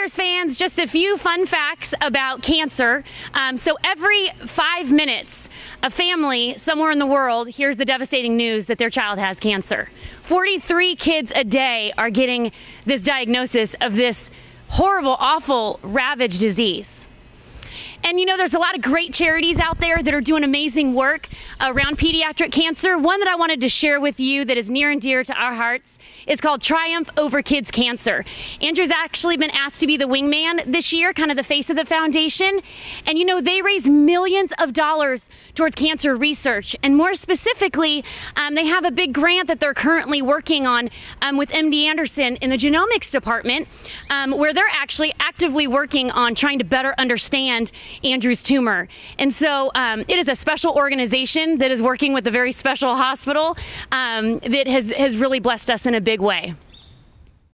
Raiders fans, just a few fun facts about cancer. Um, so, every five minutes, a family somewhere in the world hears the devastating news that their child has cancer. 43 kids a day are getting this diagnosis of this horrible, awful, ravaged disease. And you know, there's a lot of great charities out there that are doing amazing work around pediatric cancer. One that I wanted to share with you that is near and dear to our hearts is called Triumph Over Kids Cancer. Andrew's actually been asked to be the wingman this year, kind of the face of the foundation. And you know, they raise millions of dollars towards cancer research. And more specifically, um, they have a big grant that they're currently working on um, with MD Anderson in the genomics department, um, where they're actually actively working on trying to better understand Andrew's tumor. And so um, it is a special organization that is working with a very special hospital um, that has, has really blessed us in a big way.